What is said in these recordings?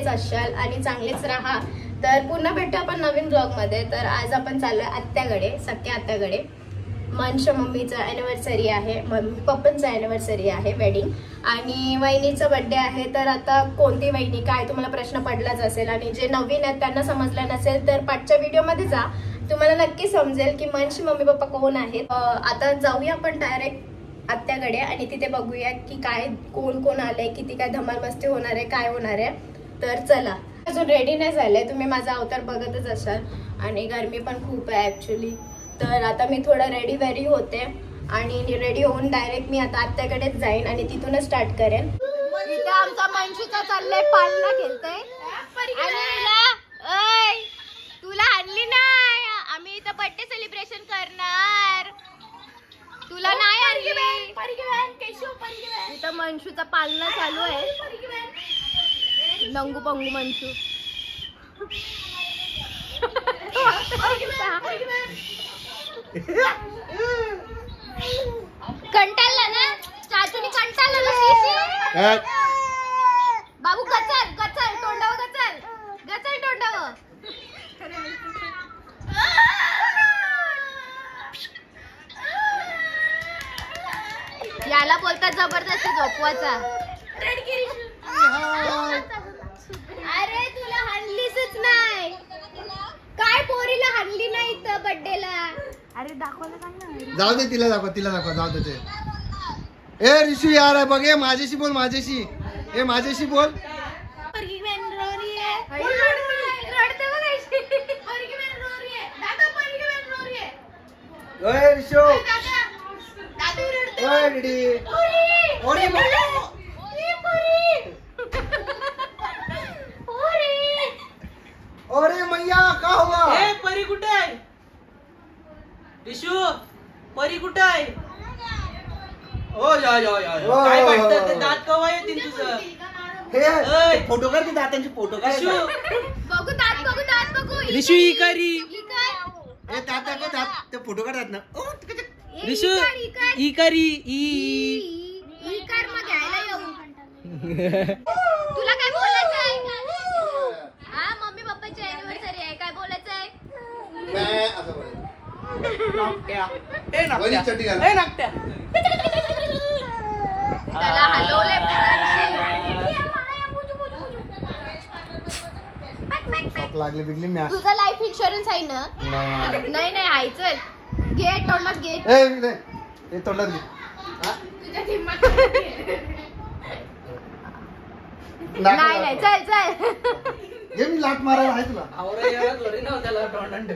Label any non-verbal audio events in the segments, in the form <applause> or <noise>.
चांगलेच असाल आणि चांगलेच राहा. तर पुन्हा भेटू आपण नवीन ब्लॉगमध्ये तर आज आपण चाललोय आत्याकडे सख्या आत्याकडे मनश मम्मीचं ॲनिव्हर्सरी आहे. मम्मी पप्पांचं ॲनिव्हर्सरी आहे वेडिंग आणि वहिनीचं बड्डे आहे. तर आता कोणती वहिनी काय तुम्हाला प्रश्न पडलाच असेल. आणि जे नवीन आहेत त्यांना समजलं नसेल तर पाठच्या व्हिडिओमध्ये जा. तुम्हाला नक्की समजेल की मनशी मम्मी पप्पा कोण आहेत. आता जाऊया आपण डायरेक्ट आत्याकडे आणि तिथे बघूया की काय कोण कोण आलंय किती काय धमाल मस्ती होणार आहे काय होणार आहे. तर चला. अजून रेडी नाही झालंय तुम्ही माझा अवतार बघतच असाल. आणि गरमी पण खूप आहे ऍक्च्युली तर आता मी थोडं रेडी वेडी होते. आणि रेडी होऊन डायरेक्ट मी आता आत्याकडेच जाईन आणि तिथूनच स्टार्ट करेन. इथे आमचा मनशीचा चाललाय पालना खेळतोय. आणि हिला, "ओय, तुला आणली नाही. आम्ही इथं बर्थडे सेलिब्रेशन करणार. तुला नाही आणली इथं मनशूचा पालना चालू आहे. नंगू पंगू मनशू कंटाळला ना? चाचूनी कंटाळला ना शिशी? बाबू गचल गचल तोंडावर गचल. गचल तोंडावर. याला बोलतात जबरदस्ती झोपवाचा अरे तुला हाणलीच नाही काय पोरीला हाणली नाही तर बर्थडेला अरे दाखवलं का ना जाऊ दे तिला दाखव तिला दाखव जाऊ दे ते. ए ऋषी यार आहे बघ ए माझ्याशी बोल माझ्याशी. ए माझ्याशी बोल. ऋषो ओय रिडी ओरी अरे मैया का हुआ ए परी कुठे आहे विशू परी कुठे आहे ओ या या या या. ओ. काय वाटतं ते दात कवा येतील तुझं ओय. फोटो कर की दातांचे फोटो काय बघू दात बघू दात बघू विशू करी काय? ए दात दाखव दात ते फोटो काढतात ना ओ, तिकडे ते. ए, विशू ही कर, ही कर. ही करी ई ही- ही कर मग घ्यायला येऊ तुला काय बोलायचंय हा मम्मी पप्पाची अॅनिव्हर्सरी आहे काय काय असं बोलायचं. नाकट्या. ए वरी नाकट्या. ए नाकट्या. त्याला हलवलंय लागली बिगली मॅच तुझा लाईफ इन्शुरन्स आहे ना? नाही. नाही नाही आहे चल. घे तोंडात घे. ए इकडे. ए तोंडात घे. हा? नाकाला नाही नाही. चल चल. घे मी लाट मारायला आहे तुला. आवरा याला थोडी ना त्याला ठेवायचं.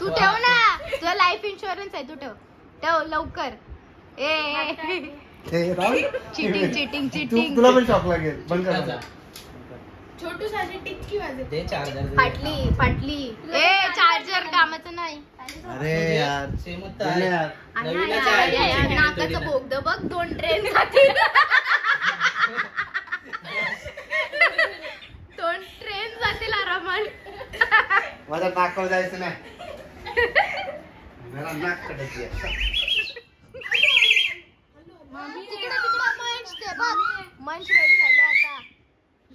तू ठेव ना. तुझा लाईफ इन्शुरन्स आहे तू ठेव. ठेव लवकर. ए. चिटिंग चिटिंग चिटिंग तुला पण शॉक लागेल. बंद कर. जा. दे चार्जर दे. फाटली फाटली ए चार्जर कामाचं नाही अरे यार सेमच आहे. आहे. नाकाचं. बोगद बघ दोन ट्रेन जातील दोन ट्रेन जातील आरामात नाकावर जायचं नाही जरा नाक कटायची आहे. तिकडे तिकडे मंच ते बघ मंच रेडी झाले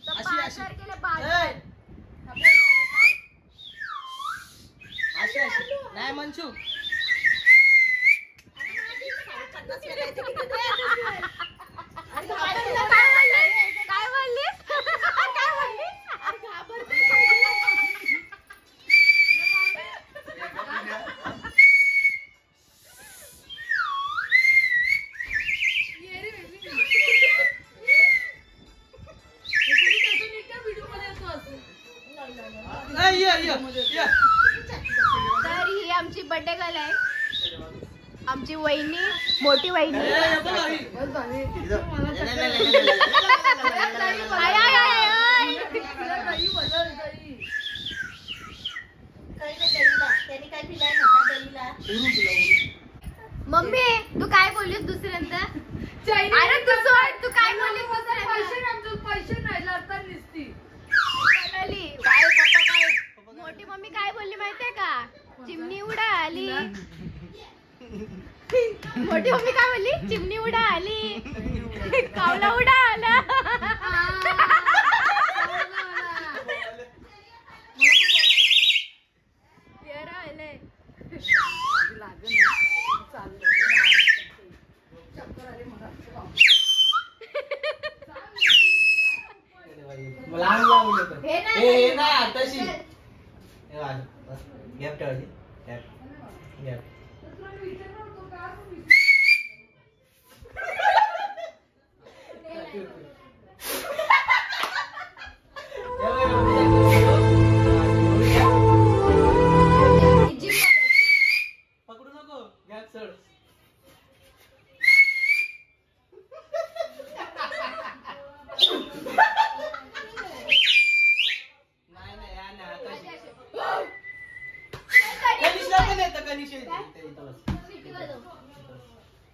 अशी- अशी. अशी अशी. नाही मनसू <laughs>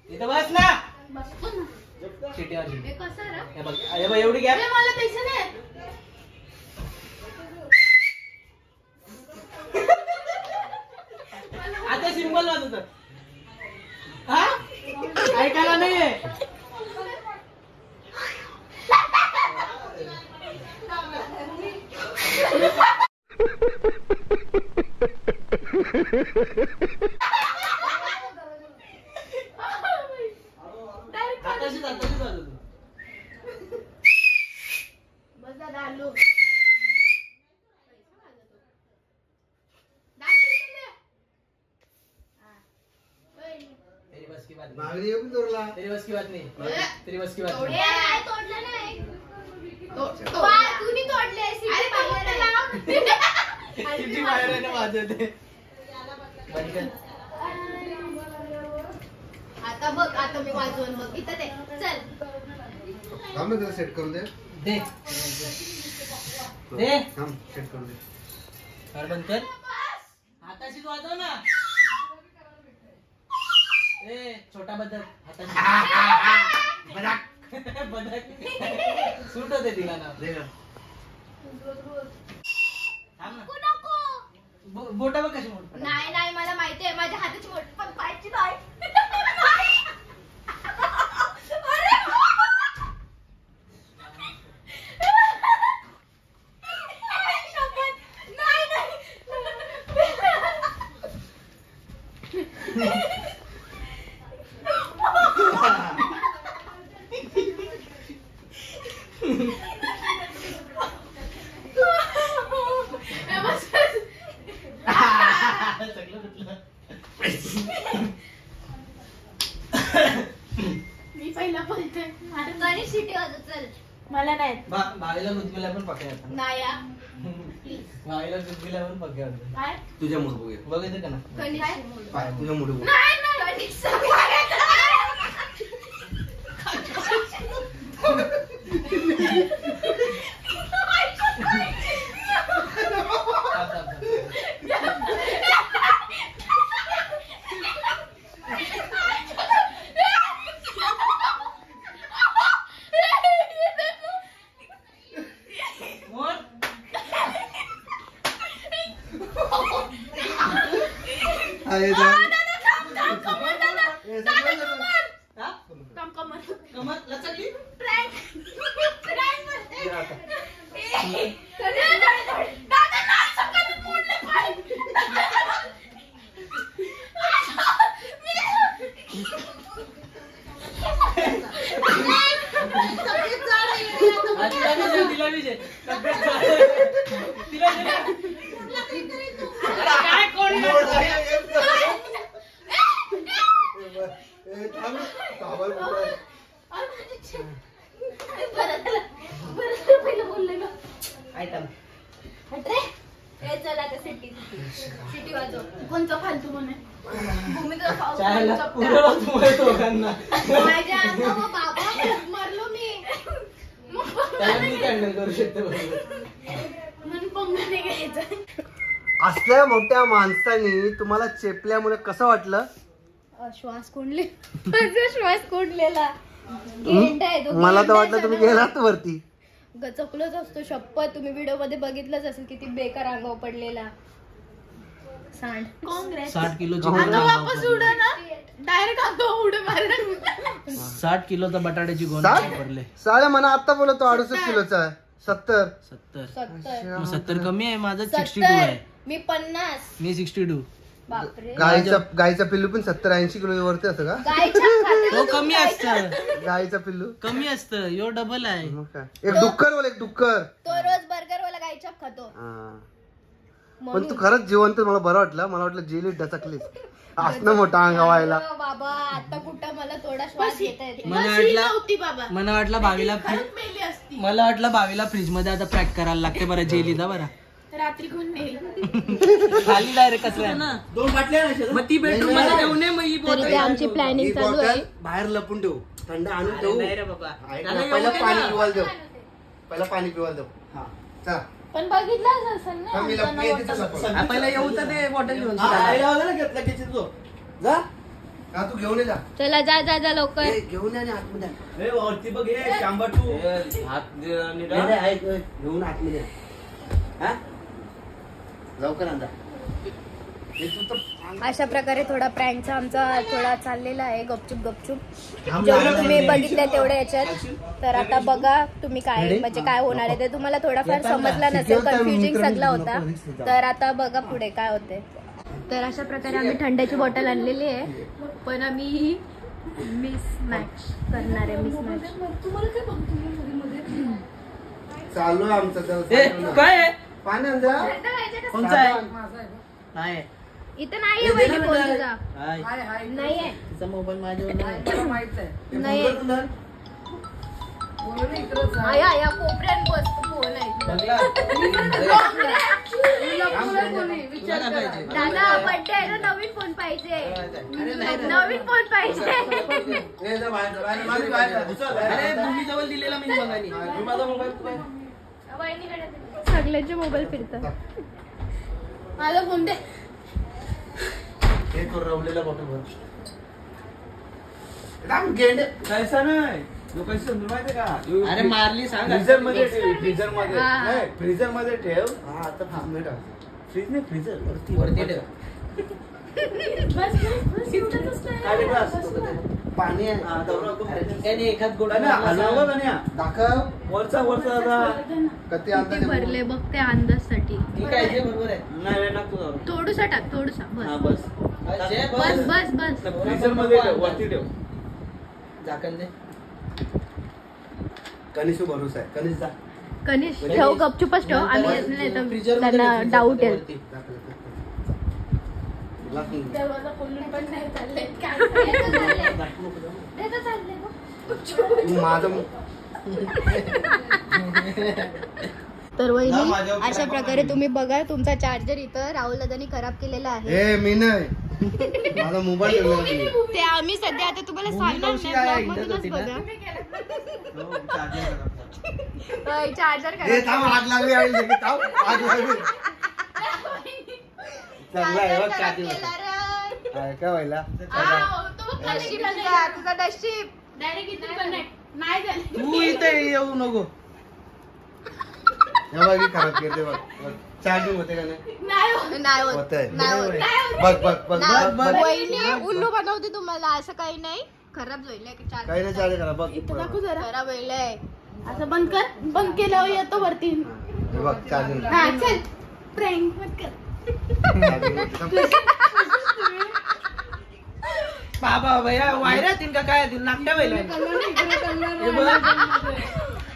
इथं बस. ना. शिटी. हे बघ. हे बघ एवढी गॅप मला पैसे नाही आता सिंबल वाजत हा? ऐकायला नाहीये. आताशीच आताशीच वाजत मागणी येऊन जोरला तेरी बस की बात नहीं तेरी बस की बात नहीं तोडलं नाही तोडले किती बाहेर आहे ना वाजवते. आता बघ आता मी वाजवून बघ. इथं ते चल. थांब सेट दे. दे. दे. थांब सेट करून दे. कर बंद कर. हाताशीच वाजव ना. ए छोटा बदक हाताशी बदक सूट होते तिला ना दे ना. बोटावर कशी मोठ नाही नाही मला माहितीये माझ्या हाताची मोठी पण पायची नाही मी पहिला बोलते. तरी शिटी होत चल मला नाही. बा- बावीला गुदगुल्या पण होता नाही. बावीला गुदगुल्या पण होता काय? तुझ्या बघूया. बघितलं का ना पाय तुझ्या मूड बघू. नाही नाही कमर कमर लचकली प्रँक प्रँक म्हणते दे आता. ए, दादा, दादा, दादा, नाही सकाळी मोडले पाय. हा, तिला बी दे, तिला बी दे. तब्येत चांगली आहे. तिला दे. काय कोण ए, थांब. कामाला बोलतोय. बरं झालं. बरं झालं पहिलं बोललेलं. आयटम हट रे. ए, चल आता वाजव फालतू म्हणे भूमिका चपटा. तुम्हाला दोघांना माझ्या अंगावर बाबा मरलो मी त्याला मी हँडल करू शकते बरोबर म्हणून पंगाने घ्यायचं असल्या मोठ्या माणसाने तुम्हाला चेपल्यामुळे कसं वाटलं? श्वास कोंडले. माझा श्वास कोंडलेला. गेंडा आहे तो, मला तर गेंडा वाटलं तुम्ही गेलात वरती. गचकलोच असतो शपथ तुम्ही व्हिडिओमध्ये बघितलंच असेल किती बेकार अंगावर पडलेला. साठ किलोची गोणी वापस उड ना. डायरेक्ट अंगावर उड मार साठ किलोचा बटाट्याची गोणी? वापरले. म्हणा आता बोलतो अडुसष्ट किलोचा आहे. सत्तर. सत्तर. सत्तर. कमी आहे माझं सिक्स्टी टू आहे. मी पन्नास. मी सिक्स्टी टू गायचा गायचा पिल्लू पण सत्तर ऐंशी किलो वरती असं का? तो दूध कमी गायचं. असतं. गायचा पिल्लू? कमी असतं. यो डबल आहे. एक डुक्कर बोल एक डुक्कर. तो रोज बर्गर वाला केचप खातो. हा. पण. तू खरंच जिवंत मला बरं वाटलं. मला वाटलं जेली डचकलीस. असणं मोठा अंग व्हायला अरे बाबा आता कुठं मला थोडा श्वास मला वाटलं मला वाटलं फ्री- मला वाटलं भावीला फ्रीजमध्ये आता पॅक करायला लागते बरं जेली दा बरं. रात्री कोण खाली डायरेक्ट ना दोन बाटल्या मग ती बेडरूममध्ये घेऊन ये मग ही तरी ते आमची प्लॅनिंग चालू आहे. बाहेर लपून ठेवू. थंड आणून ठेवू. पहिलं दे पाणी. पिवायला देऊ. पहिलं पाणी पिवायला देऊ. हा. चला. पण बघितलंच असेल. हा, पहिला येऊ तर ते बॉटल घेऊन. जा. तू घेऊन ये जा. चला जा जा जा लवकर. ए, घेऊन ये आणि आतमध्ये आण. वरती बघ हे शांबाटू नाही, नाही, ऐक, ऐक, घेऊन आतमध्ये आण. हा? लवकर आणजा हे तू तर अशा प्रकारे थोडा प्रँकचा आमचा थोडा चाललेला आहे गपचूप गपचूप. जेवढं तुम्ही बघितलंय तेवढ्या याच्यात. तर आता बघा तुम्ही काय म्हणजे काय होणार आहे ते तुम्हाला थोडाफार समजला नसेल कन्फ्युजिंग सगळा होता. तर आता बघा पुढे काय होते तर अशा प्रकारे आम्ही थंड्याची बॉटल आणलेली आहे. पण आम्ही मिस मॅच करणार आहे मिस मॅच चालू आहे आमचं. काय आहे? पाणी आण जा. कोणचा आहे नाही इथं नाहीये वहिनी फोन तुझा हाय. नाहीये तिचा मोबाईल माझ्यावर नाही. ते नाही. फोन करून आण. आया या कोपऱ्यात बस फोन आहे बघला? तुला काय पाहिजे? दादा बर्थडे आहे ना नवीन फोन पाहिजे अरे नाही रे. नवीन फोन पाहिजे ए, जा बाहेर जा, बाहेर, बाहेर, बाहेर जा. उचल, बाहेर. अरे भूमीजवळ दिलेला मी बघानी मी माझा मोबाईल कुठे आहे? सगळ्यांचे मोबाईल फिरतात माझा फोन दे हे करू रवलेला बॉटल भर. राम गेंडे. कैसा नाही. कैसे समजून माहितीये का? अरे मारली सांग. फ्रीजरमध्ये ठेव फ्रीजरमध्ये हा. नाही फ्रीजरमध्ये ठेव. हा आता. फ्रीज नाही फ्रीजर. वरती वरती ठेव. पाणी आहे. हा, आहे. एखाद गोड? दाखव. वरचा वरचा कधी भरले बघ ते अंदाजसाठी. ठीक आहे जे बरोबर आहे. नाही नाही टाकतो दारू. थोडूसा टाक थोडूसा हा बस. बस बस. बस बस. फ्रीजरमध्ये ठेव वरती ठेव. झाकण दे. कनिशू भरोसा आहे. कनिश जा. कनिष ठेव गपचुपच ठेव. आम्ही त्यांना डाऊट फ्रीजर माझं तर वहिनी माझ्यावर अशा प्रकारे तुम्ही बघा तुमचा चार्जर इथं राहुल दादानी खराब केलेला आहे. ए मी नाही. माझा मोबाईल. ते आम्ही सध्या आता तुम्हाला सांगणार कौशी नाही आहे, बघा हो, charger करा. होय, चार्जर ए थांब आग लागली आहे लगेच, थांब आग लागली चांगला आहे बघ चार्जिंग आहे का व्हायला तुझा नशीब तू इथे येऊ नको. हे बघ ही खराब करते बघ चार्जिंग होते का नाही? नाही होत. होतंय. नाही होत. बघ बघ बघ नाही बघ, होत. बघ. वहिनी उल्लू बनवते तुम्हाला. असं काही नाही. खराब होईल काही चार्जर नाही चार्ज करा बघ. खराब होईल असं बंद कर. बंद केल्यावर येतो वरती. हे बघ चार्जिंग हा चल. प्रँक मत कर. बाबा भैया वायरा येतील का काय येतील नाट्या व्हायला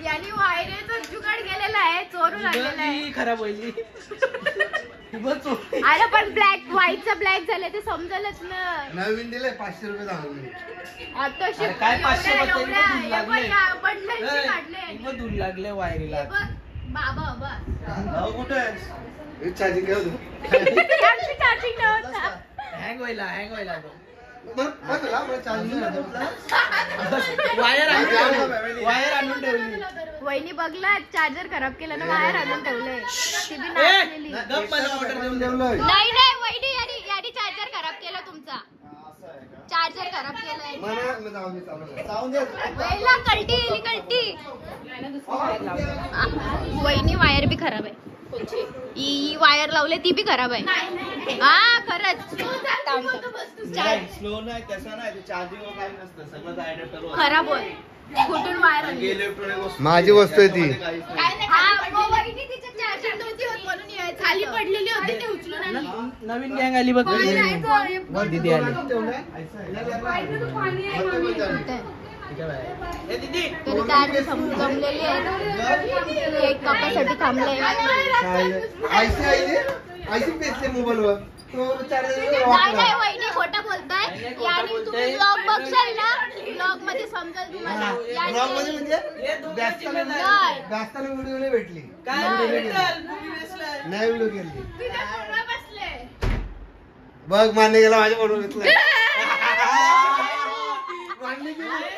यांनी वायरेचा जुगाड गेलेला आहे चोरून आणलेला आहे खराब व्हायची अरे पण ब्लॅक व्हाईटचा ब्लॅक झालं ते समजलंच ना नवीन दिले पाचशे रुपये मी आता अरे काय पाचशे हे धुल लागले वायरीला हे बाबा बाबा भाऊ कुठे आहे हे चार्जिंग घेऊ यांची charging नव्हता. हँग व्हायला हँग व्हायला चार्जिंग वायर आणून वायर आणून ठेवली वहिनी बघला चार्जर खराब केलं ना बाहेर आणून ठेवलंय ती बी नाही नाही वहिनी याने याने चार्जर खराब केला तुमचा चार्जर खराब केलाय कल्टी येली कल्टी वहिनी वायर बी खराब आहे. ही वायर लावले ती बी खराब आहे. हा खरंच. थांब, थांब. चार- स्लो नाही तसं नाही चार्जिंग काही नसतं सगळं ऍडॅप्टर खराब होय कुठून वायर माझी वस्तू आहे ती. हा, होत खाली होतं. पडलेली होती ते उचलून नवीन- गँग आली बघ. दीदी आली. इथे. इथे बाहेर. ए, दीदी तरी तयारी सम- जमलेली आहे केक कापासाठी थांबले आयसी आयसी आयसी पेचले मोबाईलवर. तो चार्जर नाही नाही वहिनी खोटं बोलताय. नाही, नाही, खोटं याने तुम्ही बोलताय. ब्लॉग बघशाल ना? ब्लॉगमध्ये समजेल तुम्हाला. ब्लॉगमध्ये याने- म्हणजे व्हिडिओ नाही. भेटली. काय नाही. व्हिडिओ केली. बघ मान्य गेला माझ्या बरोबर घेतलं <laughs> मान्य केलं.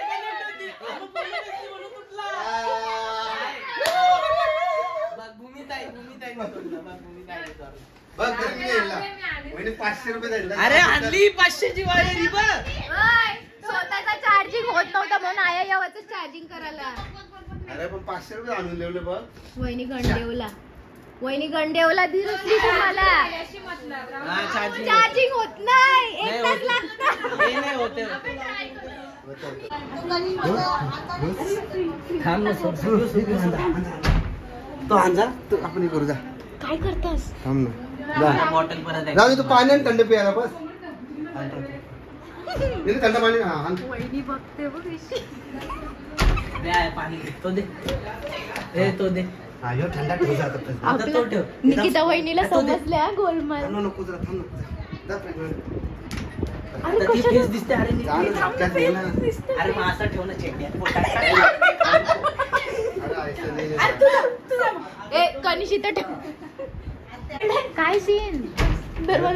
बघ, बघ. बघ. म्हणजे पाचशे रुपये जाईल अरे आणली पाचशेची वाळेरी बघ. ओय, स्वतःचा चार्जिंग होत नव्हता म्हणून आया यावच चार्जिंग करायला. अरे पण पाचशे रुपये आणून ठेवले बघ. वहिनी गंडेवला. वहिनी गंडेवला दिसली तुम्हाला हा. चार्जिंग होत. नाही. नाही एक तास होत. लागतं हे नाही होते. होते. थांब ना सर. तो आणजा. तू आपण हे करू जा. काय करतास? थांब ना. बॉटल परत जाऊ दे तू पाणी आणि थंड पियाला बस. थंड पाणी हा आण. वहिनी बघते बघ पाणी. तो दे. हे तो दे. हा थंडा ठेव जा आता. आता तो ठेव. निकिता वहिनीला तो दे. समजले हा गोलमाल नको जरा थांब. जा. अरे आता ती कशाला? फेस दिसते अरे जा ना, धक्क्यात ये ना. अरे मग असा ठेव ना चेकड्यात <laughs> अरे ऐकलं नाही ना. ए कनिशी तर काय सीन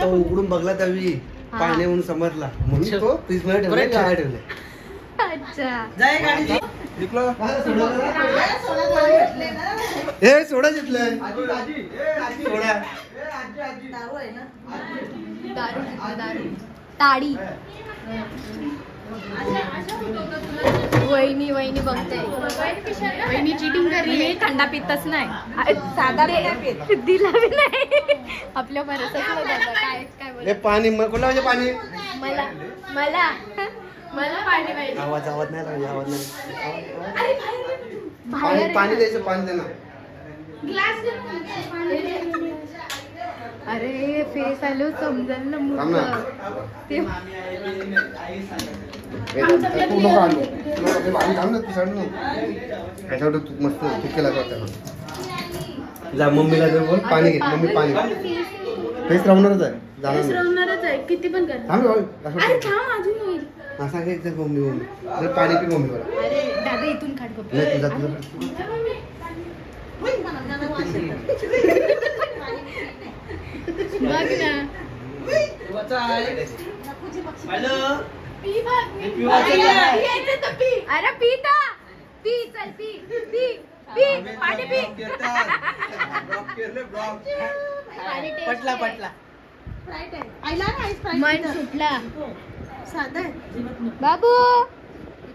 उघडून बघला त्यावेळी. पाणी म्हणून समजला. म्हणून तो फ्रीजमध्ये ठेवला ठेवले अच्छा. जाय गाडी हे सोडा दारू दारू. ताडी. वहिनी वहिनी बघते. वहिनी चिटिंग करली. थंडा पितच नाही. साधा दिला बी नाही. आपल्या दादा काय काय बोल पाणी कुठलं म्हणजे पाणी? मला मला मला पाणी पाहिजे. आवाज आवाज नाही लागला, आवाज नाही पाणी द्यायचं पाणी दे. ना अरे फेस आलो समजेल ना. मुलं. ते तू नको आणू. तू नको, ते पाणी थांब ना, तू सोड ना. ह्याच्यावर तू मस्त लागला त्याला. जा मम्मीला दे बोल. पाणी घे मम्मी पाणी फेस राहणारच आहे. जाणार नाही. रवणारच आहे. किती पण कर. थांब रे, बाबा. असं अरे ठेव. थांब अजून होईल हा, सांग एकदा मम्मी मम्मी? जर पाणी पी मम्मी बरं. अरे दादा इथून खाट गप्प. नाही तुझा तुझा <laughs> बघ ना. हॅलो? पी बघ. पिवायचं अरे, नाही. यायचं तर पी. अरे पी ता. पी चल पी पी पी पाणी पी पटला आहे. पटला आईला ना आईस मन सुटला साधं आहे. बाबू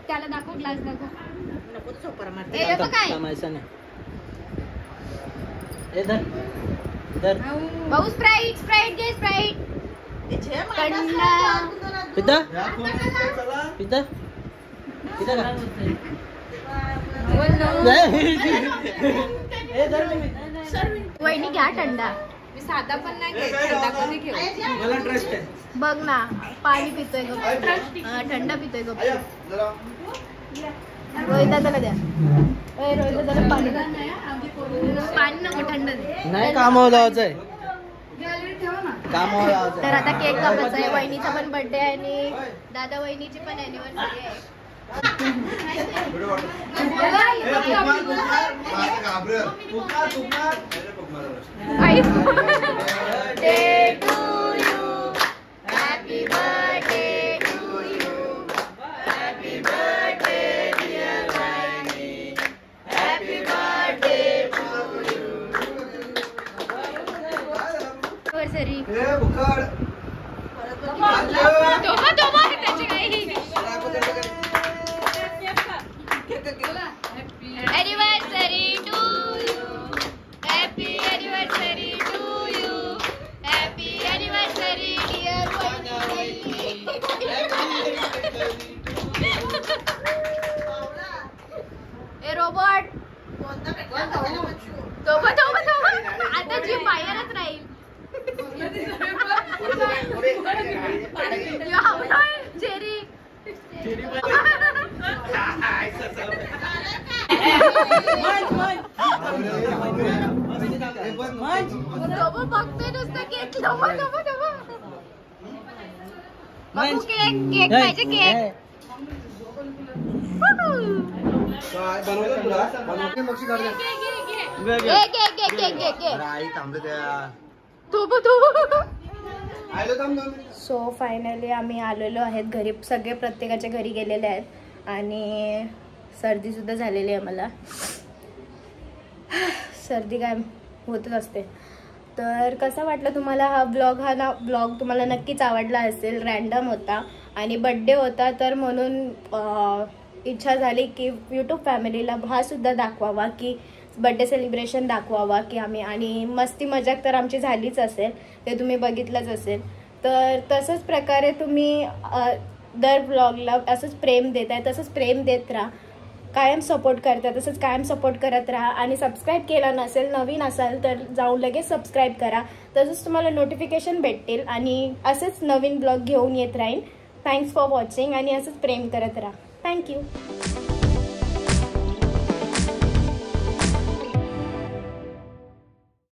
त्याला दाखव ग्लास दाखव ए, हे बघ काय थांबायचं नाही हे धर धर भाऊ स्प्राईट स्प्राईट घे स्प्राईट कंडा पिता? पिता? पिता का? हे <laughs> धर मम्मी. वहिनी घ्या थंडा मला ट्रस्ट आहे. बघ ना पाणी पितोय गप हा, थंड पितोय गप रोहित दादाला द्या? ए, रोहित दादाला पाणी द्या. पाणी नको थंड दे. नाही कामावर जायचंय. कामावर तर आता केक कापायचा आहे. वहिनीचा पण बर्थडे आहे आणि दादा वहिनीची पण अॅनिव्हर्सरी आहे. <laughs> Wayne. ए <laughs> रोबोट दोघं दोघं दोघं आता जी बाहेरच राहील यो, हावलोय, चेरी बघतोय नुसतं केक नको नको नको मंच. केक केक पाहिजे केक मक्षी काढ दे. घे घे घे घे घे घे अरे आई थांबले त्या तू बघ, तू आयला थांब दोन मिनिट. सो फायनली आम्ही आलेलो आहेत घरी सगळे प्रत्येकाच्या घरी गेलेले आहेत आणि सर्दीसुद्धा झालेली आहे मला. सर्दी काय होतच असते. तर कसा वाटला तुम्हाला हा ब्लॉग हा ना ब्लॉग तुम्हाला नक्कीच आवडला असेल. रॅन्डम होता आणि बड्डे होता तर म्हणून इच्छा झाली की यूट्यूब फॅमिलीला हा सुद्धा दाखवावा की बड्डे सेलिब्रेशन दाखवावा की आम्ही आणि मस्ती मजाक तर आमची झालीच असेल ते तुम्ही बघितलंच असेल. तर तसंच प्रकारे तुम्ही दर ब्लॉगला असंच प्रेम देत आहे तसंच प्रेम देत राहा. कायम सपोर्ट करता तसंच कायम सपोर्ट करत राहा. आणि सबस्क्राईब केला नसेल नवीन असाल तर जाऊन लगेच सबस्क्राईब करा. तसंच तुम्हाला नोटिफिकेशन भेटतील आणि असेच नवीन ब्लॉग घेऊन येत राहीन. थँक्स फॉर वॉचिंग आणि असंच प्रेम करत राहा. थँक्यू